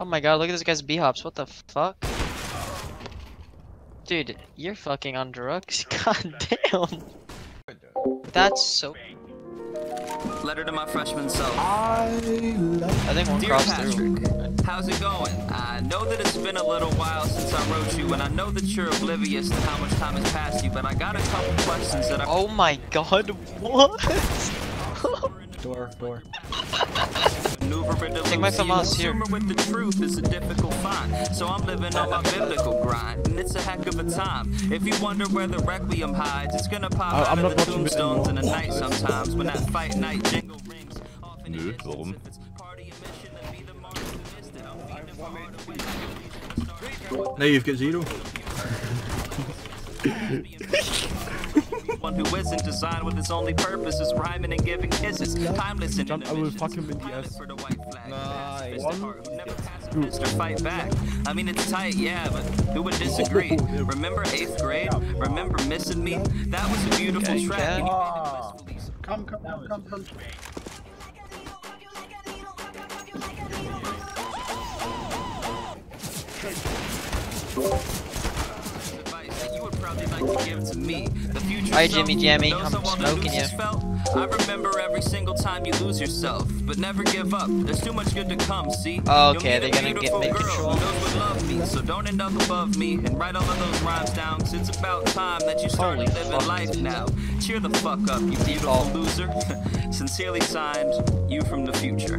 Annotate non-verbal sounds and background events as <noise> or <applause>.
Oh my god, look at this guy's b-hops. What the fuck? Dude, you're fucking on drugs. <laughs> God damn. That's so. Letter to my freshman self. I think one Dear crossed Patrick, through. how's it going? I know that it's been a little while since I wrote you, and I know that you're oblivious to how much time has passed you, but I got a couple questions that I Oh my god, <laughs> what? Door, door. <laughs> maneuver and Take my thumb out, here. With the truth is a difficult find, so I'm living on my biblical grind, and it's a heck of a time. If you wonder where the requiem hides, it's gonna pop I- out I'm of not the watching tombstones in the night sometimes when that fight night jingle rings. Often Nö, is warum? if it's part of your mission to be the martyr who missed it. I'm feeding for heart of wisdom. No, you've got zero. <laughs> <laughs> One who isn't designed with its only purpose is rhyming and giving kisses. Timeless in Jump, I will fuck him in the ass. For the white flag. Nice. Fist of who never pacifist fight back. I mean, it's tight, yeah, but who would disagree? <laughs> Remember eighth grade? Remember missing me? That was a beautiful Yeah, you track. can. and you made it blissfully. Come, come, come, come, come. advice you Alright, Jimmy Jammy, I'm how all the smoking you. I remember every single time you lose yourself, but never give up. There's too much good to come. See? Okay, they're gonna get- make control. who knows what love means, so don't end up above me and write all of those rhymes down. Cause it's about time that you started Holy living life now. Cheer the fuck up, you beautiful Oh. loser. <laughs> Sincerely signed, you from the future.